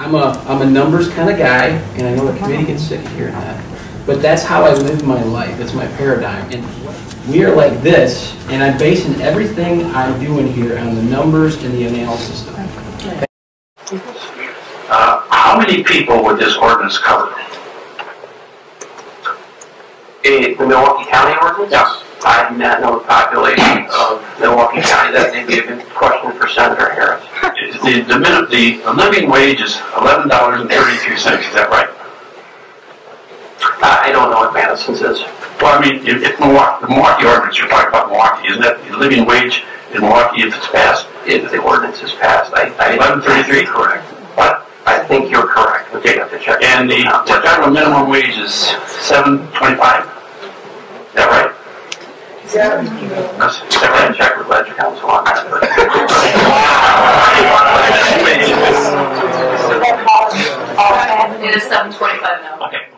I'm a, I'm a numbers kind of guy, and I know the committee gets sick of hearing that, but that's how I live my life, it's my paradigm. And we are like this, and I'm basing everything I do in here on the numbers and the analysis stuff. Uh, How many people would this ordinance cover? Eh, the Milwaukee County ordinance? Yes. I do not know the population of Milwaukee County. That may be a good question for Senator Harris. The, the minute, the the living wage is eleven dollars and thirty-two cents, is that right? I I don't know what Madison says. Well, I mean, if if Milwaukee, the Milwaukee ordinance, you're talking about Milwaukee, isn't that the living wage in Milwaukee if it's passed? If the ordinance is passed, I, I. Eleven thirty-three, correct. But I think you're correct. We'll take up check. And the, the federal minimum wage is seven twenty-five? Is that right? Yes. That's- Is I'll that right? check with Leg Council on that. It is seven twenty-five now. Okay.